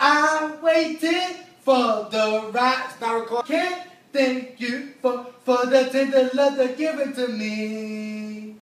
I waited for the right star call. Can't thank you for, for the tender love that given to me.